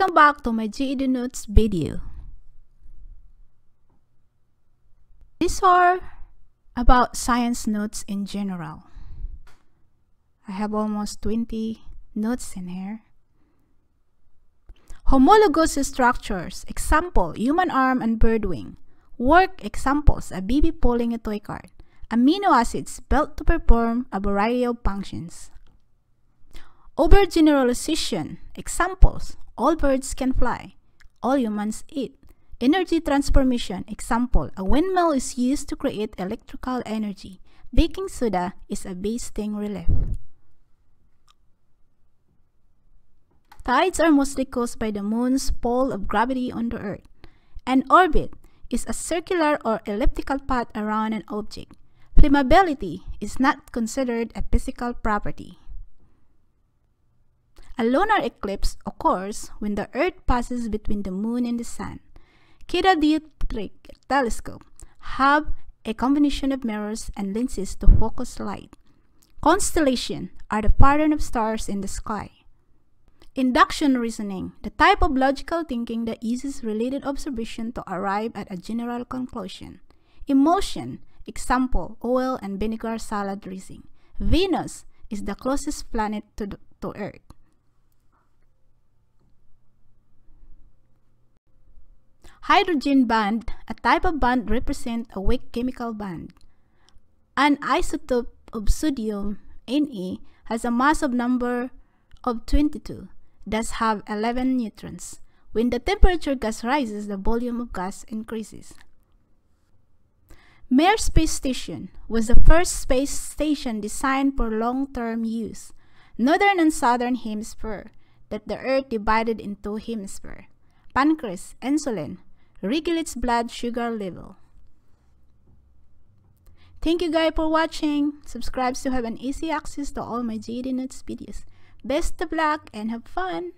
Welcome back to my GED Notes video. These are about science notes in general. I have almost 20 notes in here. Homologous structures, example, human arm and bird wing. Work examples, a baby pulling a toy cart. Amino acids built to perform a variety of functions. Overgeneralization, examples, all birds can fly. All humans eat. Energy transformation. Example, a windmill is used to create electrical energy. Baking soda is a basting relief. Tides are mostly caused by the moon's pull of gravity on the earth. An orbit is a circular or elliptical path around an object. Flammability is not considered a physical property. A lunar eclipse occurs when the Earth passes between the Moon and the Sun. Catadioptric telescope have a combination of mirrors and lenses to focus light. Constellation are the pattern of stars in the sky. Induction reasoning, the type of logical thinking that uses related observation to arrive at a general conclusion. Emulsion, example, oil and vinegar salad dressing. Venus is the closest planet to, the, to Earth. Hydrogen bond, a type of bond represents a weak chemical bond. An isotope of sodium, Na, has a mass of number of 22, thus have 11 neutrons. When the temperature gas rises, the volume of gas increases. Mir Space Station was the first space station designed for long-term use, northern and southern hemisphere, that the Earth divided into hemisphere. Pancreas, insulin, regulates blood sugar level. Thank you guys for watching. Subscribe to have an easy access to all my GED Notes videos. Best of luck and have fun!